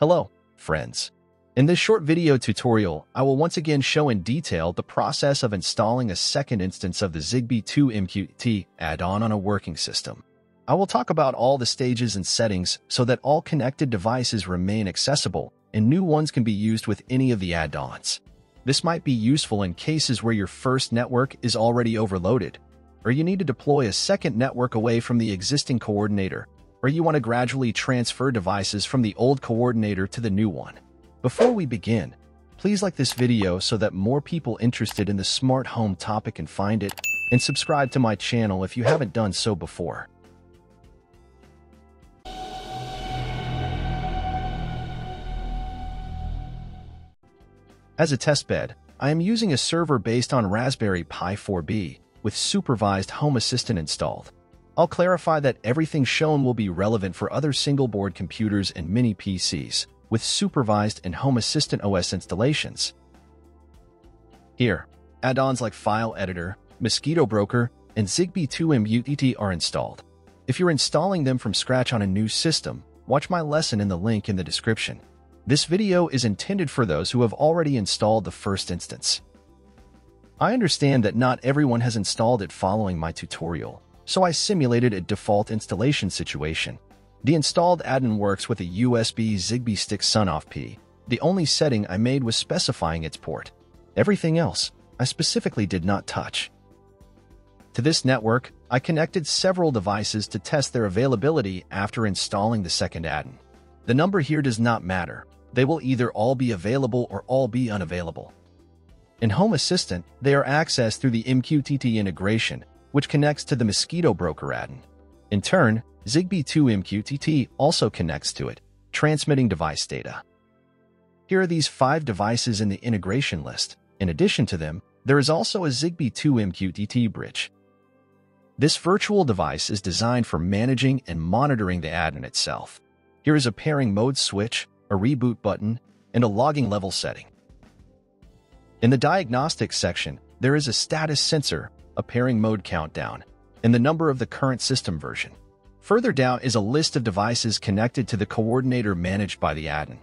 Hello, friends. In this short video tutorial, I will once again show in detail the process of installing a second instance of the Zigbee 2 MQTT add-on on a working system. I will talk about all the stages and settings so that all connected devices remain accessible and new ones can be used with any of the add-ons. This might be useful in cases where your first network is already overloaded, or you need to deploy a second network away from the existing coordinator, or you want to gradually transfer devices from the old coordinator to the new one. Before we begin, please like this video so that more people interested in the smart home topic can find it, and subscribe to my channel if you haven't done so before. As a testbed, I am using a server based on Raspberry Pi 4B with supervised Home Assistant installed. I'll clarify that everything shown will be relevant for other single-board computers and mini PCs with supervised and Home Assistant OS installations. Here, add-ons like File Editor, Mosquitto Broker, and Zigbee 2 MQTT are installed. If you're installing them from scratch on a new system, watch my lesson in the link in the description. This video is intended for those who have already installed the first instance. I understand that not everyone has installed it following my tutorial, so I simulated a default installation situation. The installed add-in works with a USB Zigbee stick Sonoff P. The only setting I made was specifying its port. Everything else, I specifically did not touch. To this network, I connected several devices to test their availability after installing the second add-in. The number here does not matter. They will either all be available or all be unavailable. In Home Assistant, they are accessed through the MQTT integration, which connects to the Mosquitto Broker add-in. In turn, Zigbee 2 MQTT also connects to it, transmitting device data. Here are these five devices in the integration list. In addition to them, there is also a Zigbee 2 MQTT bridge. This virtual device is designed for managing and monitoring the add-in itself. Here is a pairing mode switch, a reboot button, and a logging level setting. In the diagnostics section, there is a status sensor, a pairing mode countdown, and the number of the current system version. Further down is a list of devices connected to the coordinator managed by the add-in.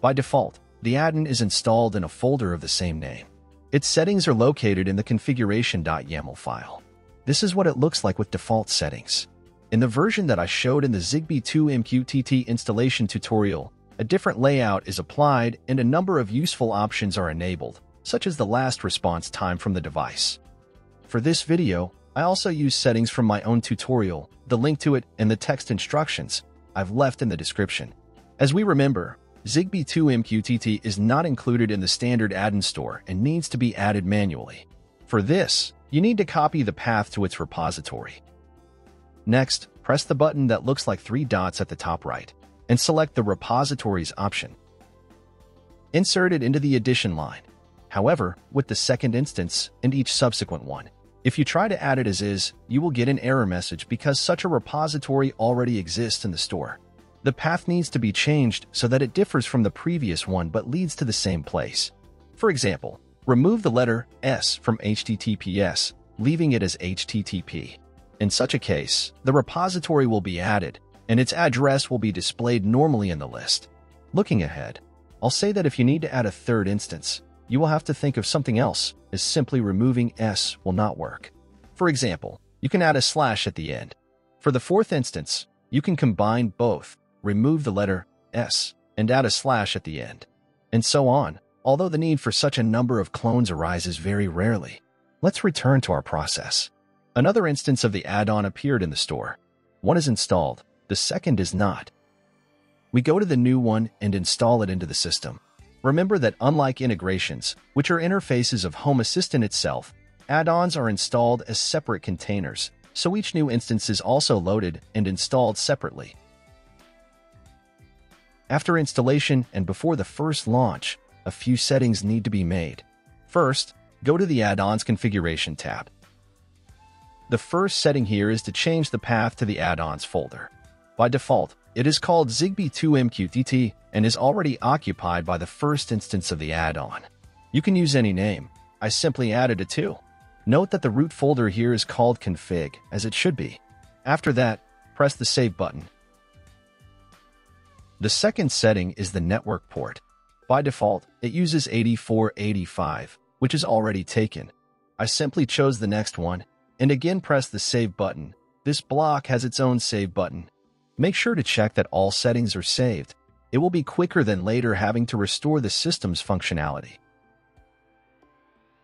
By default, the add-in is installed in a folder of the same name. Its settings are located in the configuration.yaml file. This is what it looks like with default settings. In the version that I showed in the Zigbee 2 MQTT installation tutorial, a different layout is applied and a number of useful options are enabled, such as the last response time from the device. For this video, I also use settings from my own tutorial, the link to it, and the text instructions I've left in the description. As we remember, Zigbee 2 MQTT is not included in the standard add-in store and needs to be added manually. For this, you need to copy the path to its repository. Next, press the button that looks like three dots at the top right and select the Repositories option. Insert it into the Addition line. However, with the second instance and each subsequent one, if you try to add it as is, you will get an error message because such a repository already exists in the store. The path needs to be changed so that it differs from the previous one but leads to the same place. For example, remove the letter S from HTTPS, leaving it as HTTP. In such a case, the repository will be added, and its address will be displayed normally in the list. Looking ahead, I'll say that if you need to add a third instance, you will have to think of something else, as simply removing S will not work. For example, you can add a slash at the end. For the fourth instance, you can combine both, remove the letter S, and add a slash at the end, and so on, although the need for such a number of clones arises very rarely. Let's return to our process. Another instance of the add-on appeared in the store. One is installed, the second is not. We go to the new one and install it into the system. Remember that unlike integrations, which are interfaces of Home Assistant itself, add-ons are installed as separate containers, so each new instance is also loaded and installed separately. After installation and before the first launch, a few settings need to be made. First, go to the Add-ons Configuration tab. The first setting here is to change the path to the add-ons folder. By default, it is called Zigbee 2 MQTT and is already occupied by the first instance of the add-on. You can use any name. I simply added a 2. Note that the root folder here is called config, as it should be. After that, press the Save button. The second setting is the network port. By default, it uses 8485, which is already taken. I simply chose the next one, and again press the Save button. This block has its own Save button. Make sure to check that all settings are saved. It will be quicker than later having to restore the system's functionality.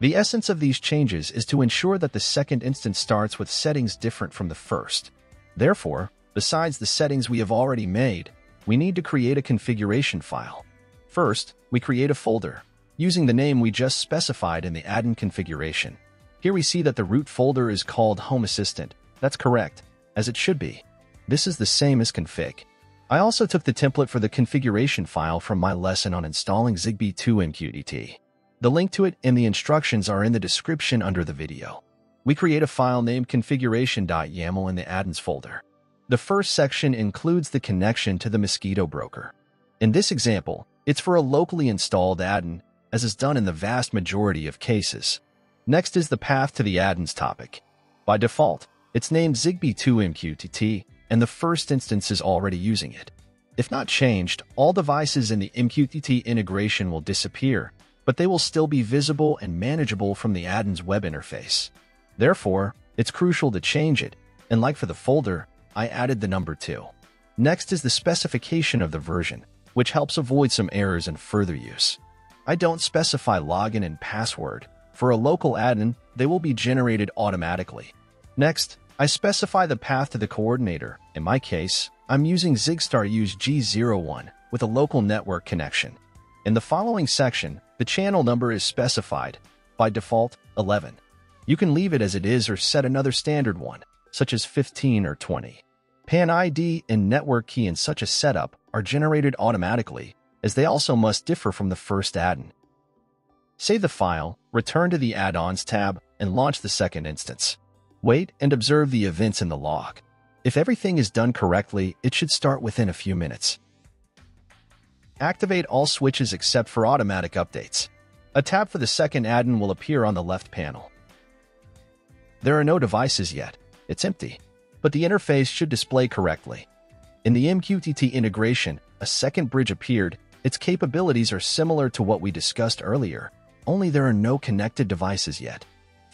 The essence of these changes is to ensure that the second instance starts with settings different from the first. Therefore, besides the settings we have already made, we need to create a configuration file. First, we create a folder, using the name we just specified in the add-in configuration. Here we see that the root folder is called Home Assistant. That's correct, as it should be. This is the same as config. I also took the template for the configuration file from my lesson on installing Zigbee 2 MQTT. The link to it and the instructions are in the description under the video. We create a file named configuration.yaml in the add-ins folder. The first section includes the connection to the Mosquitto broker. In this example, it's for a locally installed add-in, as is done in the vast majority of cases. Next is the path to the add-ins topic. By default, it's named Zigbee 2 MQTT, and the first instance is already using it. If not changed, all devices in the MQTT integration will disappear, but they will still be visible and manageable from the add-ins web interface. Therefore, it's crucial to change it, and like for the folder, I added the number 2. Next is the specification of the version, which helps avoid some errors in further use. I don't specify login and password. For a local add-in, they will be generated automatically. Next, I specify the path to the coordinator. In my case, I'm using ZigStar UZG-01 with a local network connection. In the following section, the channel number is specified, by default, 11. You can leave it as it is or set another standard one, such as 15 or 20. PAN ID and network key in such a setup are generated automatically, as they also must differ from the first add-in. Save the file, return to the Add-ons tab, and launch the second instance. Wait and observe the events in the log. If everything is done correctly, it should start within a few minutes. Activate all switches except for automatic updates. A tab for the second add-in will appear on the left panel. There are no devices yet. It's empty but the interface should display correctly. In the MQTT integration, a second bridge appeared. Its capabilities are similar to what we discussed earlier, only there are no connected devices yet.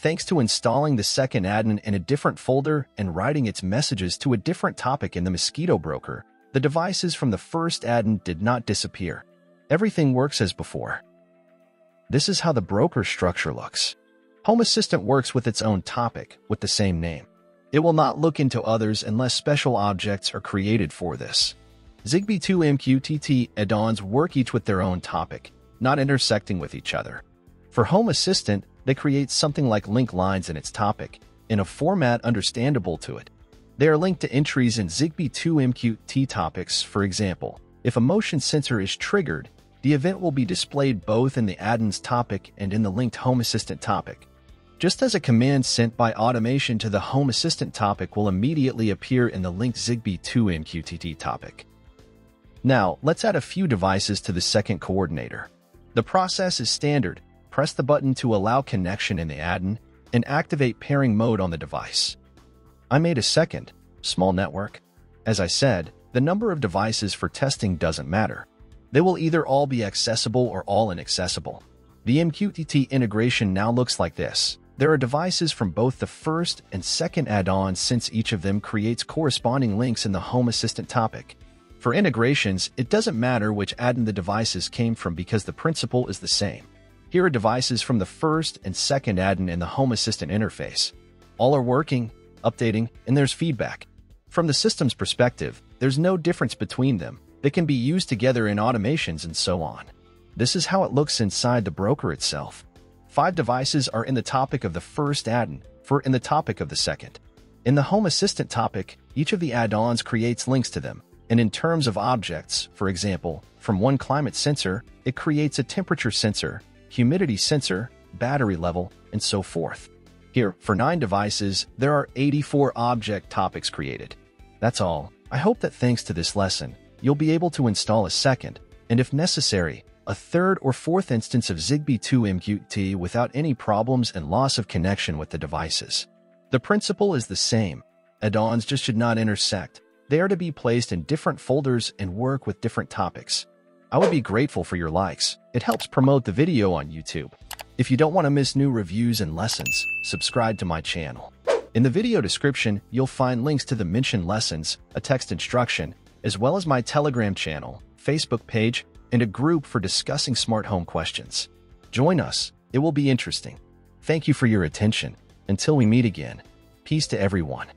Thanks to installing the second add-in in a different folder and writing its messages to a different topic in the Mosquitto broker, the devices from the first add-in did not disappear. Everything works as before. This is how the broker structure looks. Home Assistant works with its own topic with the same name. It will not look into others unless special objects are created for this. Zigbee 2 MQTT add-ons work each with their own topic, not intersecting with each other. For Home Assistant, they create something like link lines in its topic, in a format understandable to it. They are linked to entries in Zigbee 2 MQTT topics, for example. If a motion sensor is triggered, the event will be displayed both in the add-ins topic and in the linked Home Assistant topic. Just as a command sent by automation to the Home Assistant topic will immediately appear in the linked Zigbee 2 MQTT topic. Now, let's add a few devices to the second coordinator. The process is standard. Press the button to allow connection in the add-in and activate pairing mode on the device. I made a second, small network. As I said, the number of devices for testing doesn't matter. They will either all be accessible or all inaccessible. The MQTT integration now looks like this. There are devices from both the first and second add-ons since each of them creates corresponding links in the Home Assistant topic. For integrations, it doesn't matter which add-in the devices came from because the principle is the same. Here are devices from the first and second add-in in the Home Assistant interface. All are working, updating, and there's feedback. From the system's perspective, there's no difference between them. They can be used together in automations and so on. This is how it looks inside the broker itself. Five devices are in the topic of the first add-in, for in the topic of the second. In the Home Assistant topic, each of the add-ons creates links to them, and in terms of objects, for example, from one climate sensor, it creates a temperature sensor, humidity sensor, battery level, and so forth. Here, for nine devices, there are 84 object topics created. That's all. I hope that thanks to this lesson, you'll be able to install a second, and if necessary, a third or fourth instance of Zigbee 2 MQTT without any problems and loss of connection with the devices. The principle is the same. Add-ons just should not intersect. They are to be placed in different folders and work with different topics. I would be grateful for your likes. It helps promote the video on YouTube. If you don't want to miss new reviews and lessons, subscribe to my channel. In the video description, you'll find links to the mentioned lessons, a text instruction, as well as my Telegram channel, Facebook page, and a group for discussing smart home questions. Join us. It will be interesting. Thank you for your attention. Until we meet again, peace to everyone.